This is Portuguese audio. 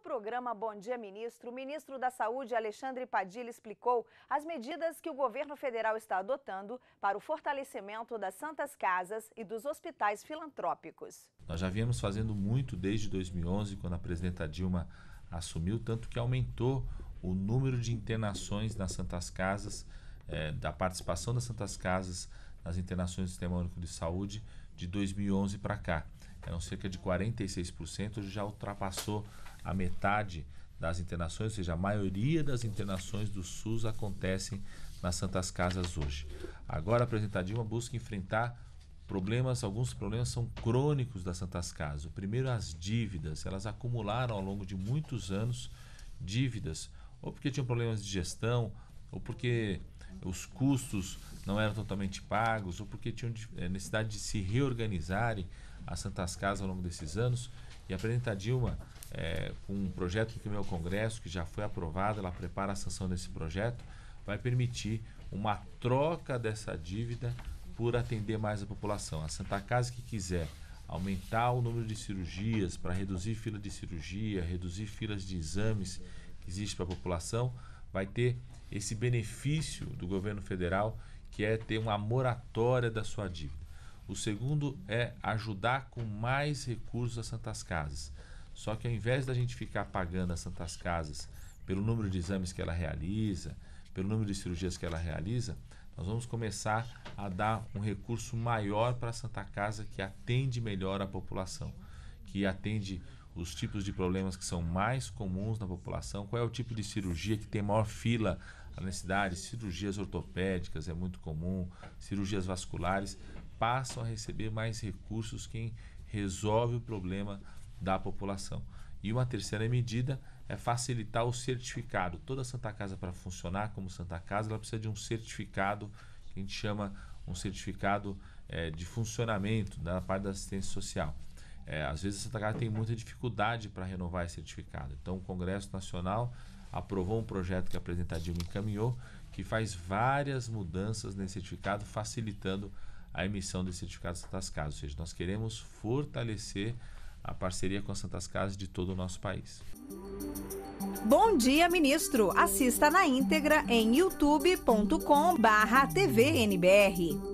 programa Bom Dia Ministro, o ministro da Saúde, Alexandre Padilha, explicou as medidas que o governo federal está adotando para o fortalecimento das santas casas e dos hospitais filantrópicos. Nós já viemos fazendo muito desde 2011, quando a presidenta Dilma assumiu, tanto que aumentou o número de internações nas santas casas, é, da participação das santas casas nas internações do Sistema Único de Saúde de 2011 para cá. Eram cerca de 46%, hoje já ultrapassou a metade das internações, ou seja, a maioria das internações do SUS acontecem nas Santas Casas hoje. Agora a Dilma busca enfrentar problemas, alguns problemas são crônicos das Santas Casas. O primeiro, as dívidas. Elas acumularam ao longo de muitos anos dívidas, ou porque tinham problemas de gestão, ou porque os custos não eram totalmente pagos, ou porque tinham eh, necessidade de se reorganizarem as Santas Casas ao longo desses anos. E a presidenta Dilma, é, com um projeto que meu Congresso, que já foi aprovado, ela prepara a sanção desse projeto, vai permitir uma troca dessa dívida por atender mais a população. A Santa Casa que quiser aumentar o número de cirurgias para reduzir fila de cirurgia, reduzir filas de exames que existe para a população, vai ter esse benefício do governo federal que é ter uma moratória da sua dívida. O segundo é ajudar com mais recursos as Santas Casas. Só que ao invés da gente ficar pagando as Santas Casas pelo número de exames que ela realiza, pelo número de cirurgias que ela realiza, nós vamos começar a dar um recurso maior para a Santa Casa que atende melhor a população, que atende os tipos de problemas que são mais comuns na população, qual é o tipo de cirurgia que tem maior fila na cidade, cirurgias ortopédicas é muito comum, cirurgias vasculares, passam a receber mais recursos quem resolve o problema da população. E uma terceira medida é facilitar o certificado. Toda Santa Casa para funcionar como Santa Casa, ela precisa de um certificado que a gente chama um certificado é, de funcionamento da parte da assistência social. É, às vezes a Santa Casa tem muita dificuldade para renovar esse certificado. Então o Congresso Nacional aprovou um projeto que a presidenta Dilma encaminhou que faz várias mudanças nesse certificado, facilitando a emissão desse certificado de Santas Casas. Ou seja, nós queremos fortalecer a parceria com as Santas Casas de todo o nosso país. Bom dia, ministro. Assista na íntegra em youtube.com/tvnbr.